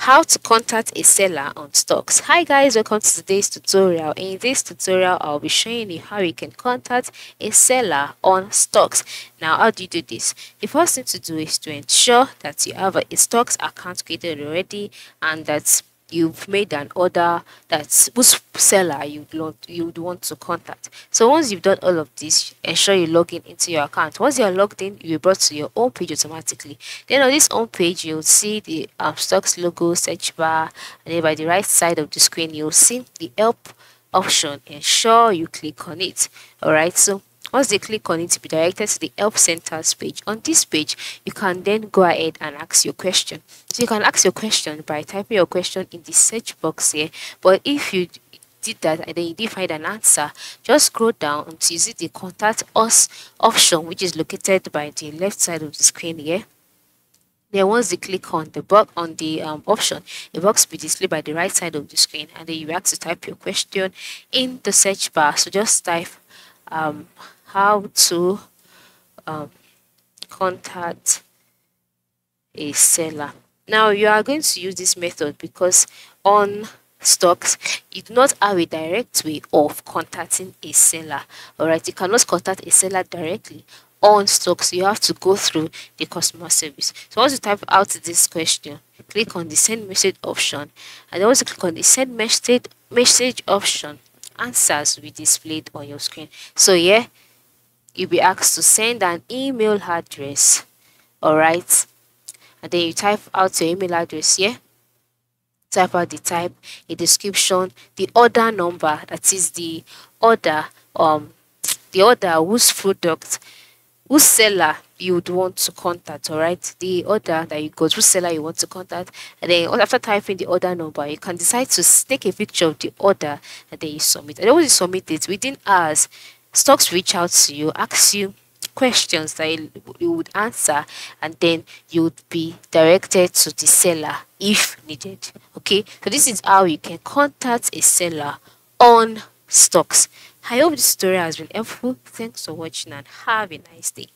how to contact a seller on StockX. Hi guys welcome to today's tutorial. In this tutorial i'll be showing you how you can contact a seller on StockX. Now how do you do this? The first thing to do is to ensure that you have a StockX account created already and that you've made an order that's whose seller you'd want you'd want to contact. So once you've done all of this, ensure you log in into your account. Once you're logged in, you'll be brought to your home page automatically. Then on this home page, you'll see the um, StockX logo, search bar, and then by the right side of the screen, you'll see the help option. Ensure you click on it. Alright, so once they click on it to be directed to the help centers page. On this page you can then go ahead and ask your question. So you can ask your question by typing your question in the search box here. But if you did that and then you didn't find an answer just scroll down until you see the contact us option which is located by the left side of the screen here. Then once you click on the box on the um, option a box will be displayed by the right side of the screen. And then you have to type your question in the search bar. So just type um, how to um, contact a seller. Now you are going to use this method because on StockX you do not have a direct way of contacting a seller. All right you cannot contact a seller directly. On StockX you have to go through the customer service. So once you type out this question click on the send message option. And also click on the send message message option answers will be displayed on your screen. So yeah you'll be asked to send an email address. All right? And then you type out your email address here type out the type a description the order number that is the order um the order whose product whose seller you would want to contact all right? The order that you got whose seller you want to contact. And then after typing the order number you can decide to take a picture of the order and then you submit. And once you submit it within hours StockX reach out to you, ask you questions that you would answer, and then you would be directed to the seller if needed. Okay, so this is how you can contact a seller on StockX. I hope this tutorial has been helpful. Thanks for watching and have a nice day.